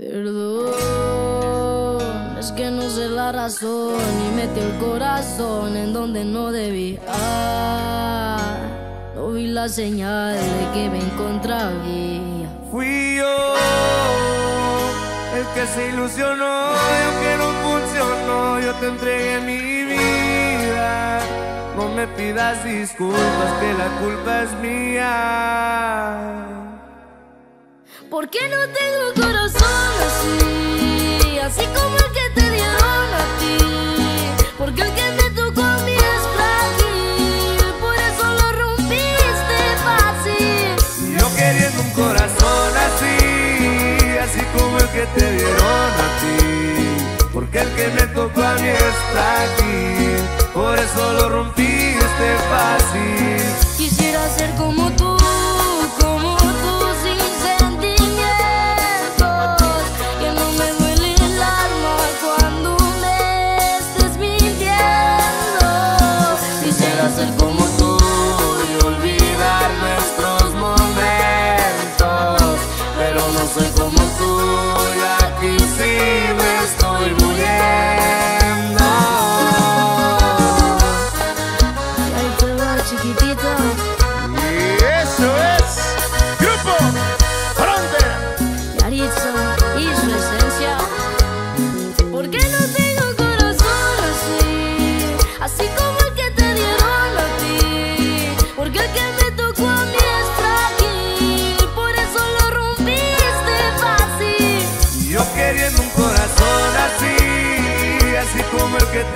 Perdón, es que no sé la razón y metí el corazón en donde no debía. No vi la señal de que me encontraba. Fui yo el que se ilusionó y aunque no funcionó, yo te entregué mi vida. No me pidas disculpas, que la culpa es mía. ¿Por qué no tengo corazón así? Así como el que te dieron a ti. Porque el que me tocó a mí es frágil. Por eso lo rompiste fácil. Yo queriendo un corazón así, así como el que te dieron a ti. Porque el que me tocó a mí es frágil. Por eso lo rompiste fácil. Quisiera ser como tú,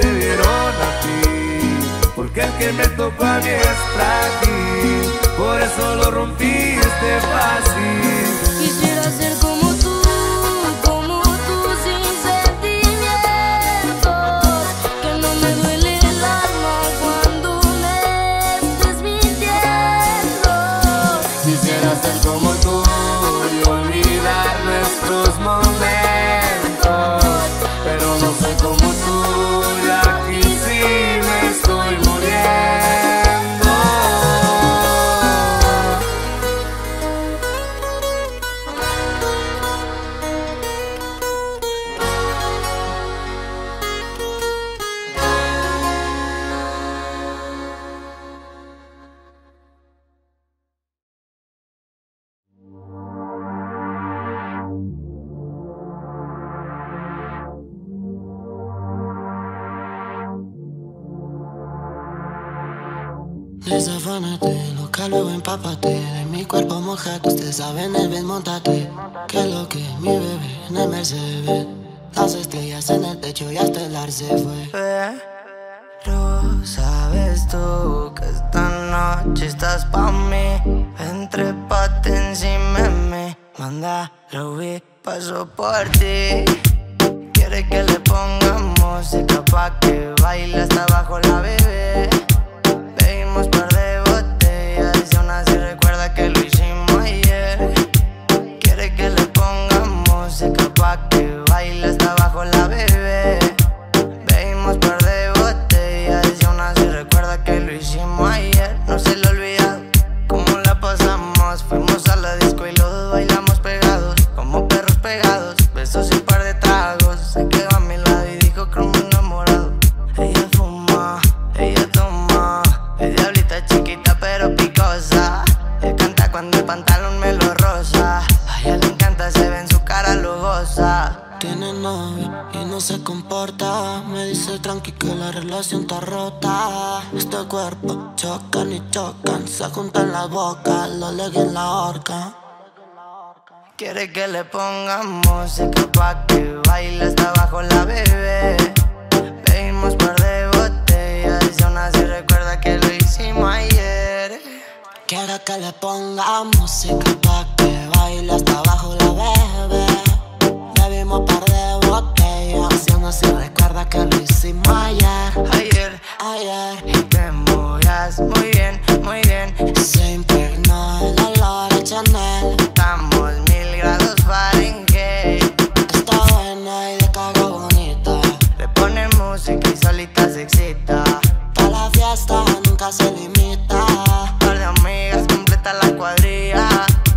te dieron a ti. Porque el que me tocó a mí es frágil, por eso lo rompiste fácil. Quisiera ser como tú, como tú, sin sentimientos. Que no me duele el alma cuando me estés mintiendo. Quisiera ser como tú y olvidar nuestros momentos. Desafánate, loca, luego empápate De mi cuerpo mojate, usted sabe en el ven, montate. Que lo que mi bebé en el Mercedes. Las estrellas en el techo y hasta el ar se fue. Pero sabes tú que esta noche estás pa' mí. Entre encima de mí. Manda, lo vi, paso por ti. Quiere que le ponga música pa' que baile hasta abajo la bebé Tiene novio y no se comporta. Me dice tranqui que la relación está rota. Este cuerpo chocan y chocan Se juntan las bocas, lo legui en la horca. Quiere que le ponga música pa' que baile hasta abajo la bebé. Bebimos par de botellas y aún así recuerda que lo hicimos ayer. Quiero que le ponga música pa' que baile hasta abajo la bebé. Bebimos par aún así recuerda que lo hicimos ayer. Ayer, Ayer. Y te movías muy bien, muy bien. Se impregnó el olor a Chanel Estamos mil grados Fahrenheit. Está buena y de caga bonita Le pone música y solita se excita. Pa' la fiesta nunca se limita. Par de amigas completa la cuadrilla.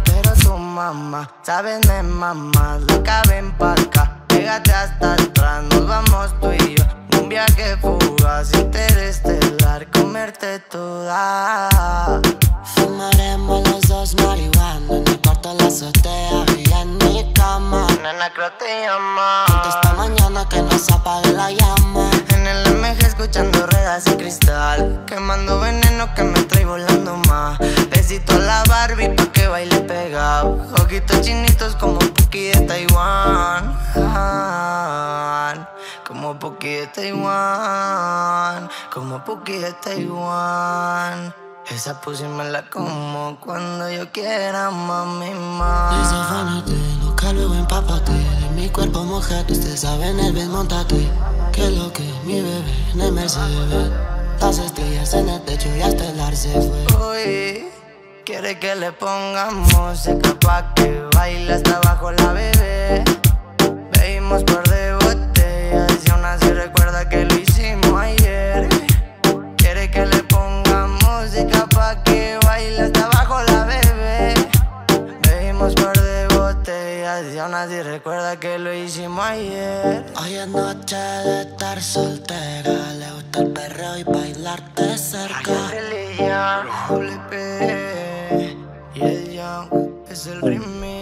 Pero tu mamá, sabes de mamá, la caben pa' Fíjate hasta comerte toda. Fumaremos los dos marihuana En el cuarto de la azotea y en mi cama Nena, creo te llama. esta mañana que no se apague la llama En el MG escuchando ruedas y cristal. Quemando veneno que me trae volando más. Besito a la Barbie pa' que baile pegado. Ojitos chinitos como Puki de Taiwán. Como Puki de Taiwán. Como Puki de Taiwán. Esa pussy me la como cuando yo quiera, mami, mami. Desafánate, loca luego empápate De mi cuerpo mojate, usted sabe en el bed montate Que lo que mi bebé en el Mercedes Las estrellas en el techo y hasta el ar se fue Uy, quiere que le pongamos música pa' que baile hasta abajo la bebé. Bebimos par aún así recuerda que lo hicimos ayer. Quiere que le pongamos música pa' que baile hasta abajo la bebé. Bebimos par de botellas y aún así recuerda que lo hicimos ayer. Hoy es noche de estar soltera Le gusta el perreo y bailarte cerca Religión, Doble P y el Young es el remix.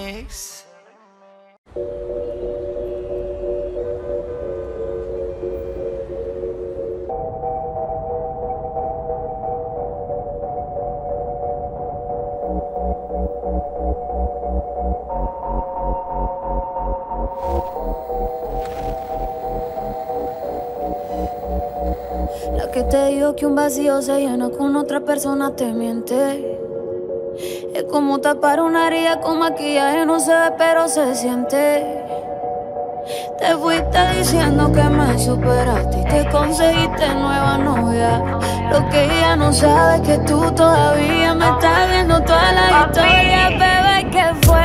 Te dijo que un vacío se llena con otra persona te miente. Es como tapar una herida con maquillaje, no se ve, pero se siente. Te fuiste diciendo que me superaste y te conseguiste nueva novia. Lo que ella no sabe es que tú todavía me estás viendo toda la historia, bebé, ¿qué fue?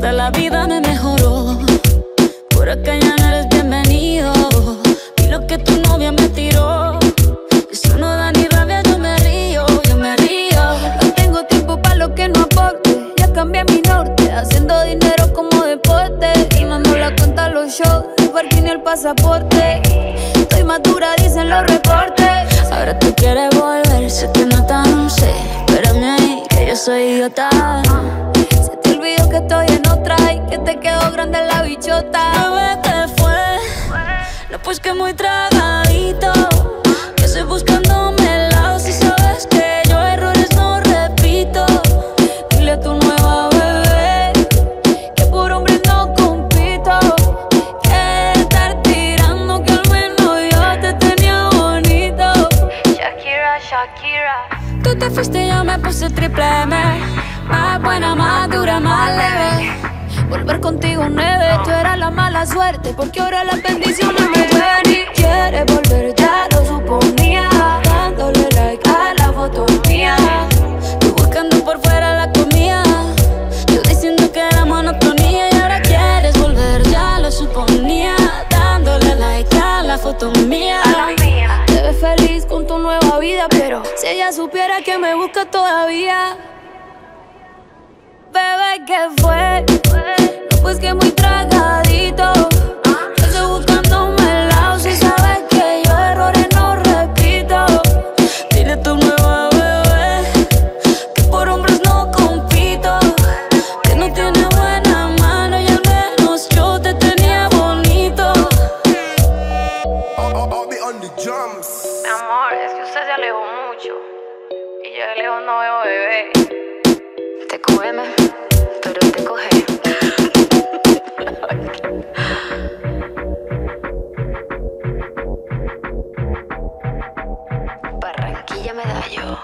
Hasta la vida me mejoró. Por acá ya no eres bienvenido. Y lo que tu novia me tiró. Eso no da ni rabia, yo me río, yo me río. No tengo tiempo para lo que no aporte. Ya cambié mi norte, haciendo dinero como deporte. Y no la cuenta los shows, el parking y el pasaporte. Estoy madura, dicen los reportes. Ahora tú quieres volver, te nota, no sé. Espérame ahí, que yo soy idiota. Se que estoy en otra y que te quedó grande la bichota. Bebé, ¿qué fue? No, pues que muy tragadito. Que estoy buscándome mala suerte Porque ahora las bendiciones me ven y quieres volver, ya lo suponía. Dándole like a la foto mía. Tú buscando por fuera la comida. Yo diciendo que era monotonía Y ahora quieres volver, ya lo suponía. Dándole like a la foto mía. Te ves feliz con tu nueva vida Pero si ella supiera que me busca todavía. Bebé, ¿qué fue? No, pues que muy tragadito. Yo estoy buscándome el lado si sabes que yo errores no repito. Dile tu nueva bebé que por hombres no compito. Que no tiene buena mano y al menos yo te tenía ya me da yo.